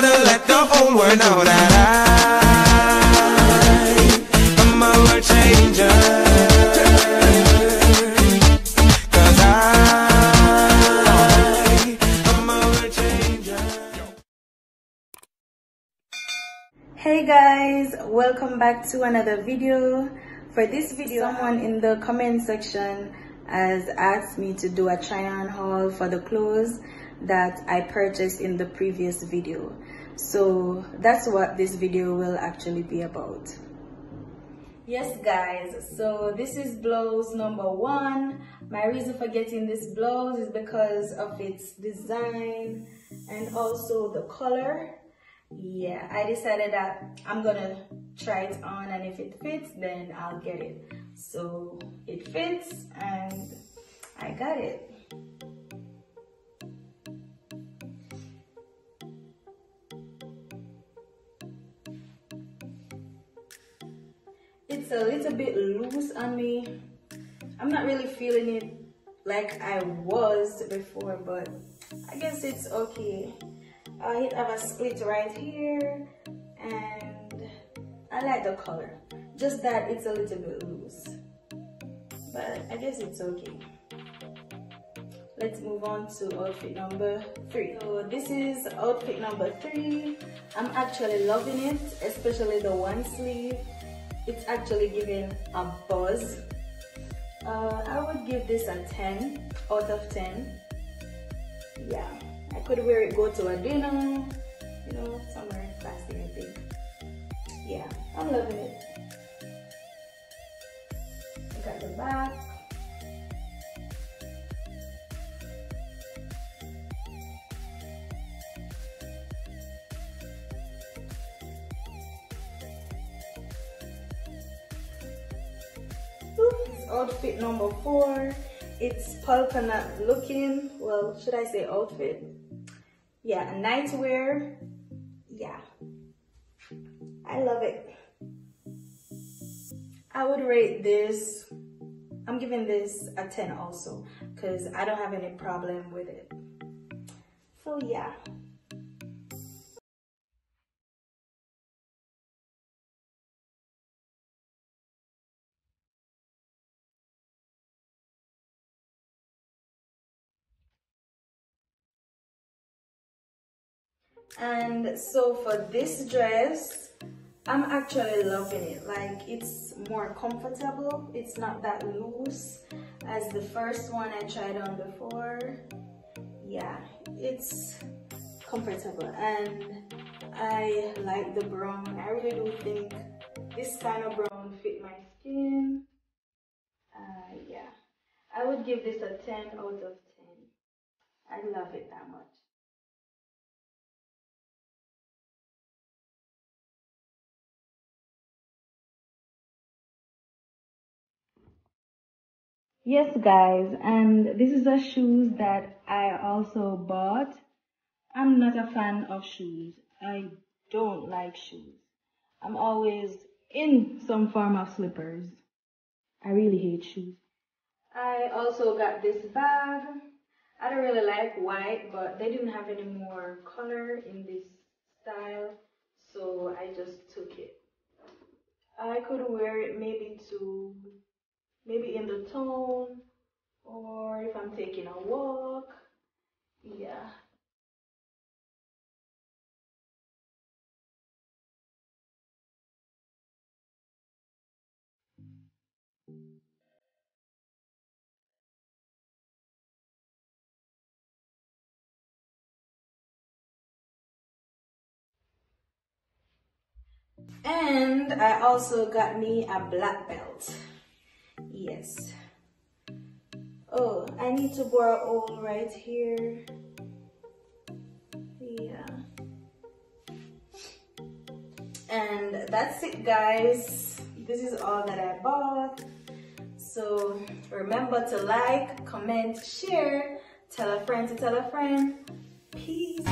gotta let the whole world know that I am a world changer. Hey guys, welcome back to another video. For this video, someone in the comment section has asked me to do a try on haul for the clothes that I purchased in the previous video. So that's what this video will actually be about. Yes guys, so this is blouse number one. My reason for getting this blouse is because of its design and also the color. Yeah, I decided that I'm gonna try it on and if it fits then I'll get it. So it fits and I got it. It's a little bit loose on me. I'm not really feeling it like I was before, but I guess it's okay. It have a split right here and I like the color. Just that it's a little bit loose. But I guess it's okay. Let's move on to outfit number three. So this is outfit number three. I'm actually loving it, especially the one sleeve it's actually giving a buzz. Uh, I would give this a 10 out of 10. Yeah, I could wear it, go to a dinner, you know, somewhere classy, I think. Yeah, I'm loving it. Look at the back. Outfit number four. It's polka knot looking. Well, should I say outfit? Yeah, nightwear. Yeah, I love it. I would rate this, I'm giving this a 10 also because I don't have any problem with it. So yeah. And so for this dress i'm actually loving it. Like it's more comfortable. It's not that loose as the first one i tried on before. Yeah it's comfortable. And i like the brown. I really do think this kind of brown fit my skin. Uh, yeah. I would give this a 10 out of 10 i love it that much Yes, guys, and this is a shoes that I also bought. I'm not a fan of shoes. I don't like shoes. I'm always in some form of slippers. I really hate shoes. I also got this bag. I don't really like white, but they didn't have any more color in this style, so I just took it. I could wear it maybe to maybe in the tone or if I'm taking a walk. Yeah. And I also got me a black belt. Yes. Oh, I need to borrow all right here. Yeah. And that's it guys. This is all that I bought. So remember to like, comment, share, tell a friend to tell a friend. Peace.